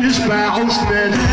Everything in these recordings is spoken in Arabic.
his bowels then.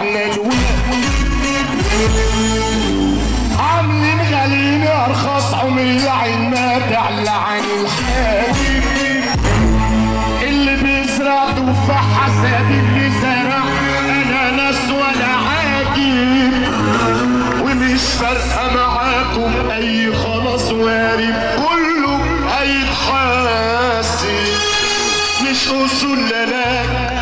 إيه معنى الود عاملين غاليين ارخص عمر العين ما تعلى عن الحبيب اللي بيزرع تفاح حساد اللي زرع اناناس ولا عاجب ومش فارقه معاكم اي خلاص وارد كله هيتحاسب مش اصول لا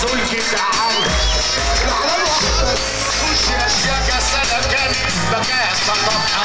حاجة سلك تعال العالم واحد خش يا شيخ سلكان بكاسه طبعا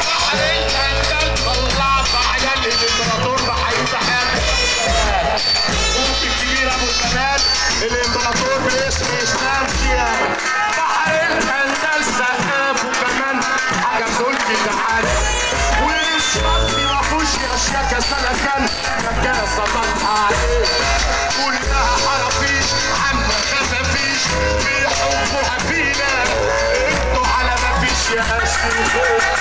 بحر الاندل طلع في عجل الامبراطور بحيث حاجة ممكن كبير ابو البنات الامبراطور باسم اسلام سيام بحر الكنزل سقاف وكمان حاجة سلك تعالى والشط ما فيهوش اشياء سلكان مكاسه طالعه عليه كلها فيش يا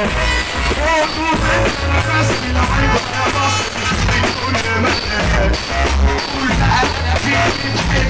كل ما أنا فيه